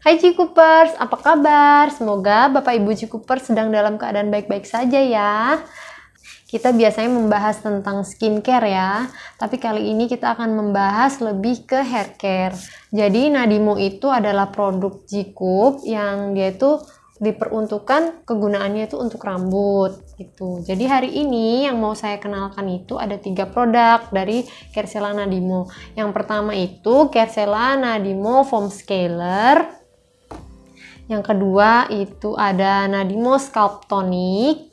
Hai Cikupers, apa kabar? Semoga Bapak Ibu Cikupers sedang dalam keadaan baik-baik saja ya. Kita biasanya membahas tentang skincare ya, tapi kali ini kita akan membahas lebih ke hair care. Jadi Nadimo itu adalah produk Jikup yang dia itu diperuntukkan kegunaannya itu untuk rambut gitu. Jadi hari ini yang mau saya kenalkan itu ada tiga produk dari Kersela Nadimo. Yang pertama itu Kersela Nadimo Foam Scaler. Yang kedua itu ada Nadimo Scalp Tonic.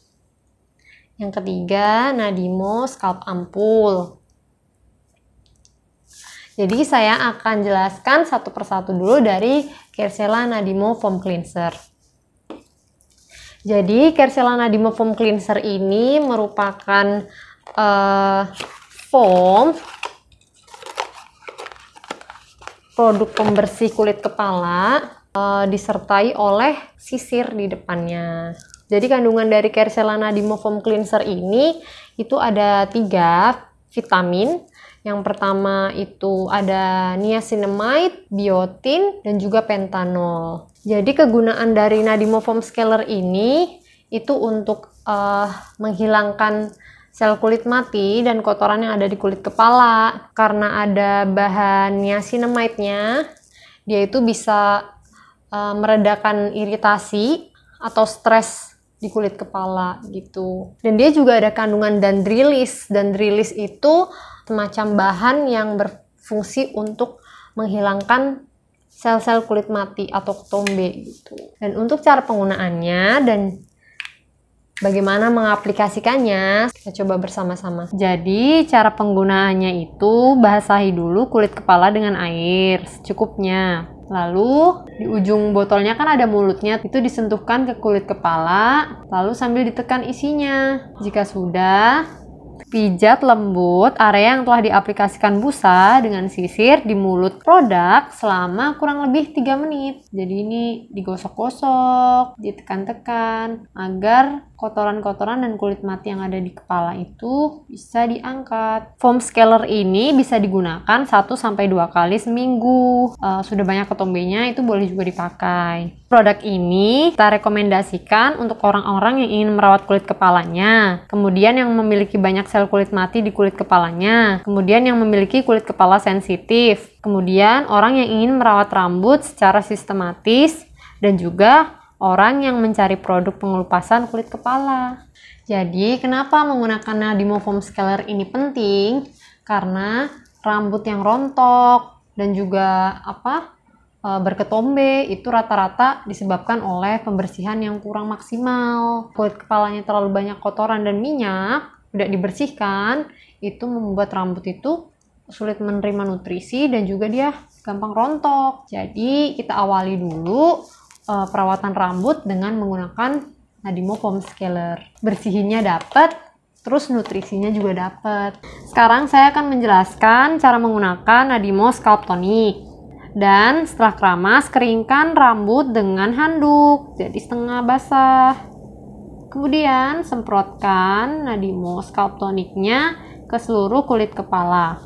Yang ketiga Nadimo Scalp Ampul. Jadi saya akan jelaskan satu persatu dulu dari Kersela Nadimo Foam Cleanser. Jadi Kerselana Dimo Foam Cleanser ini merupakan uh, foam produk pembersih kulit kepala uh, disertai oleh sisir di depannya. Jadi kandungan dari Kerselana Dimo Foam Cleanser ini itu ada tiga vitamin. Yang pertama itu ada niacinamide, biotin, dan juga pentanol. Jadi kegunaan dari Nadimo Foam Scaler ini itu untuk uh, menghilangkan sel kulit mati dan kotoran yang ada di kulit kepala. Karena ada bahan niacinamide-nya, dia itu bisa uh, meredakan iritasi atau stres di kulit kepala gitu. Dan dia juga ada kandungan dendrilis. Dendrilis itu semacam bahan yang berfungsi untuk menghilangkan sel-sel kulit mati atau ketombe gitu. Dan untuk cara penggunaannya dan bagaimana mengaplikasikannya, kita coba bersama-sama. Jadi, cara penggunaannya itu basahi dulu kulit kepala dengan air secukupnya. Lalu di ujung botolnya kan ada mulutnya, itu disentuhkan ke kulit kepala, lalu sambil ditekan isinya. Jika sudah, Pijat lembut area yang telah diaplikasikan busa dengan sisir di mulut produk selama kurang lebih 3 menit. Jadi ini digosok-gosok, ditekan-tekan agar kotoran-kotoran dan kulit mati yang ada di kepala itu bisa diangkat. Foam scaler ini bisa digunakan 1 sampai 2 kali seminggu. Uh, sudah banyak ketombenya itu boleh juga dipakai. Produk ini kita rekomendasikan untuk orang-orang yang ingin merawat kulit kepalanya, kemudian yang memiliki banyak sel kulit mati di kulit kepalanya, kemudian yang memiliki kulit kepala sensitif, kemudian orang yang ingin merawat rambut secara sistematis, dan juga orang yang mencari produk pengelupasan kulit kepala. Jadi, kenapa menggunakan Nadimo Foam Scaler ini penting? Karena rambut yang rontok dan juga apa berketombe itu rata-rata disebabkan oleh pembersihan yang kurang maksimal. Kulit kepalanya terlalu banyak kotoran dan minyak, tidak dibersihkan, itu membuat rambut itu sulit menerima nutrisi dan juga dia gampang rontok. Jadi, kita awali dulu uh, perawatan rambut dengan menggunakan Nadimo Foam Scaler. Bersihinnya dapat, terus nutrisinya juga dapat. Sekarang saya akan menjelaskan cara menggunakan Nadimo Scalp Tonic. Dan setelah keramas, keringkan rambut dengan handuk, jadi setengah basah. Kemudian semprotkan Nadimo Scalp Tonicnya ke seluruh kulit kepala.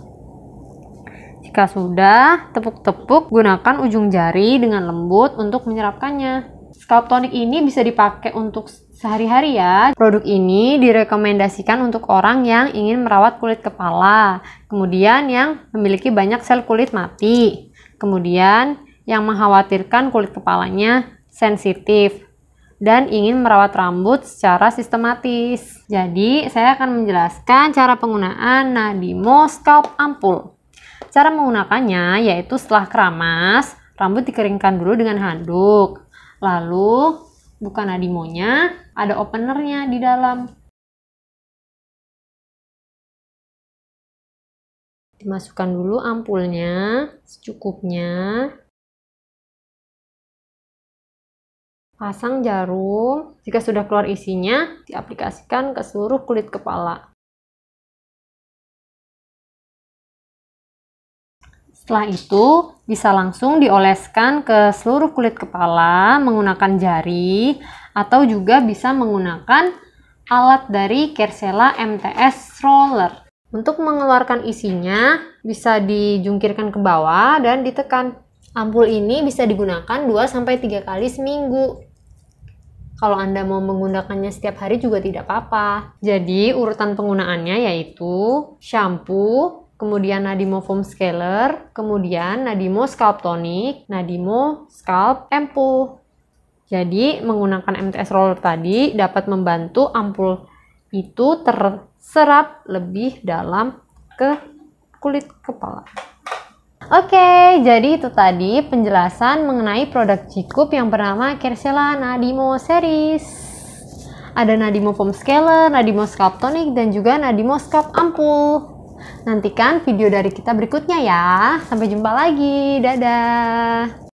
Jika sudah, tepuk-tepuk gunakan ujung jari dengan lembut untuk menyerapkannya. Scalp tonic ini bisa dipakai untuk sehari-hari ya. Produk ini direkomendasikan untuk orang yang ingin merawat kulit kepala, kemudian yang memiliki banyak sel kulit mati, kemudian yang mengkhawatirkan kulit kepalanya sensitif, dan ingin merawat rambut secara sistematis. Jadi, saya akan menjelaskan cara penggunaan Nadimo Scalp Ampul. Cara menggunakannya yaitu setelah keramas, rambut dikeringkan dulu dengan handuk. Lalu buka nadimonya, ada openernya di dalam. Dimasukkan dulu ampulnya secukupnya. Pasang jarum. Jika sudah keluar isinya, diaplikasikan ke seluruh kulit kepala. Setelah itu, bisa langsung dioleskan ke seluruh kulit kepala menggunakan jari atau juga bisa menggunakan alat dari Kersela MTS Roller. Untuk mengeluarkan isinya, bisa dijungkirkan ke bawah dan ditekan. Ampul ini bisa digunakan 2-3 kali seminggu. Kalau Anda mau menggunakannya setiap hari juga tidak apa-apa. Jadi urutan penggunaannya yaitu shampoo, kemudian Nadimo Foam Scaler, kemudian Nadimo Scalp Tonic, Nadimo Scalp Ampoule. Jadi menggunakan MTS Roller tadi dapat membantu ampul itu terserap lebih dalam ke kulit kepala. Oke, jadi itu tadi penjelasan mengenai produk Cikup yang bernama Kersela Nadimo Series. Ada Nadimo Foam Scaler, Nadimo Scalp Tonic, dan juga Nadimo Scalp Ampul. Nantikan video dari kita berikutnya ya. Sampai jumpa lagi. Dadah.